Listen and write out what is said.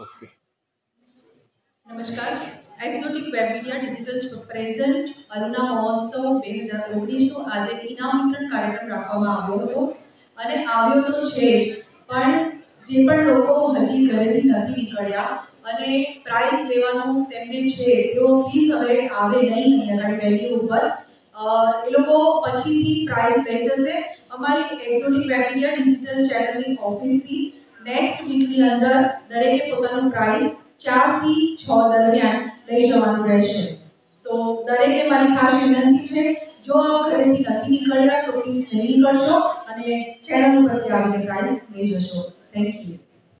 okay નમસ્કાર exotic web media digital present Aruna મહોત્સવ બે હજાર ઓગણીસનો આજે ઇનામ વિતરણ કાર્યક્રમ રાખવામાં આવ્યો હતો અને આવ્યો તો છે જ પણ જે પણ લોકો હજી ઘરેથી નથી નીકળ્યા અને પ્રાઇઝ લેવાનું તેમને છે તેઓ પ્લીઝ હવે આવે નહીં અહીંયા આગળ વેન્યુ ઉપર અ, એ લોકો પછીથી પ્રાઇઝ લઈ જશે અમારી એક્ઝોટિક વેબ મીડિયા ડિજિટલ ચેનલની ઓફિસથી નેક્સ્ટ વીકની અંદર દરેકે પોતાનું પ્રાઇઝ ચારથી છ દરમિયાન લઈ જવાનું રહેશે તો દરેકે મારી ખાસ વિનંતી છે જો આપ ઘરેથી નથી નીકળ્યા તો પ્લીઝ નહીં નીકળશો અને ચેનલ ઉપરથી આવીને પ્રાઇઝ લઈ જશો થેન્ક યુ